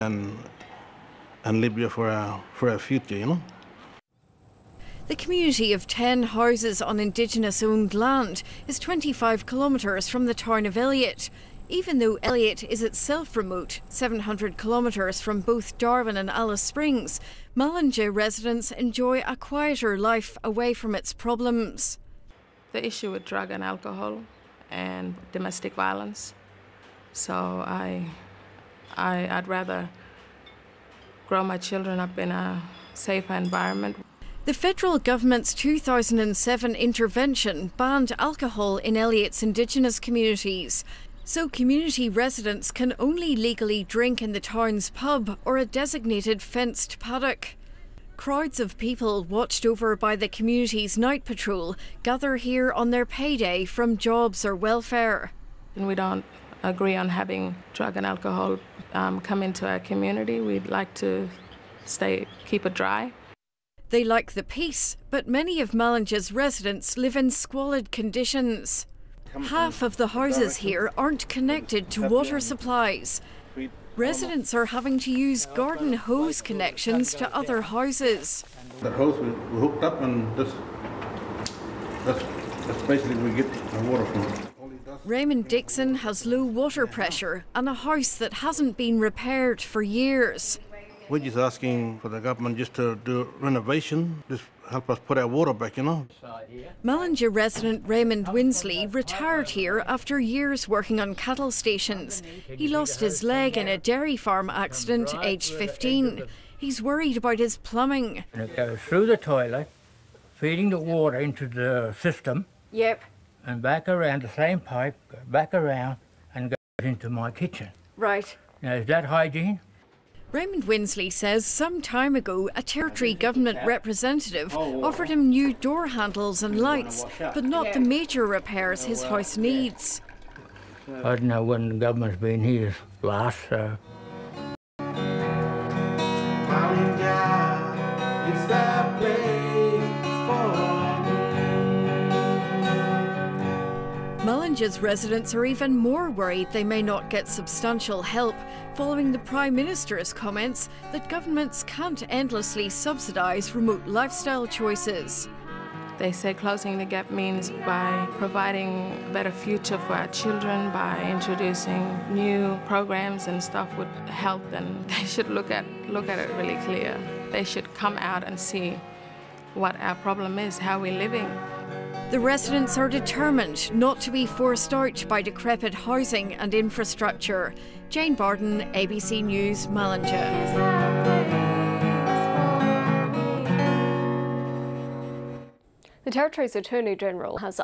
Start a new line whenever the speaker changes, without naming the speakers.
and and live here for our for a future, you know.
The community of 10 houses on Indigenous owned land is 25 kilometres from the town of Elliott. Even though Elliott is itself remote, 700 kilometres from both Darwin and Alice Springs, Marlinja residents enjoy a quieter life away from its problems.
The issue with drug and alcohol and domestic violence. So I, I I'd rather grow my children up in a safer environment.
The federal government's 2007 intervention banned alcohol in Elliott's Indigenous communities. So community residents can only legally drink in the town's pub or a designated fenced paddock. Crowds of people watched over by the community's night patrol gather here on their payday from jobs or welfare.
And we don't agree on having drug and alcohol um, come into our community. We'd like to stay, keep it dry.
They like the peace, but many of Marlinja's residents live in squalid conditions. Half of the houses here aren't connected to water supplies. Residents are having to use garden hose connections to other houses.
The hose we we hooked up and that's, that's, that's basically we get the water from.
Raymond Dixon has low water pressure and a house that hasn't been repaired for years.
We're just asking for the government just to do renovation, just help us put our water back, you know.
Marlinja resident Raymond Winsley retired here after years working on cattle stations. He lost his leg in a dairy farm accident aged 15. He's worried about his plumbing.
And it goes through the toilet, feeding the water into the system,
Yep.
And back around the same pipe, back around, and goes into my kitchen.
Right.
Now, is that hygiene?
Raymond Winsley says some time ago a territory government representative offered him new door handles and lights, but not the major repairs his house needs.
I don't know when the government's been here last, so
Marlinja's residents are even more worried they may not get substantial help following the Prime Minister's comments that governments can't endlessly subsidise remote lifestyle choices.
They say closing the gap means by providing a better future for our children, by introducing new programs and stuff would help. And they should look at look at it really clear. They should come out and see what our problem is, how we're living.
The residents are determined not to be forced out by decrepit housing and infrastructure. Jane Barden, ABC News, Marlinja.
The Territory's Attorney General has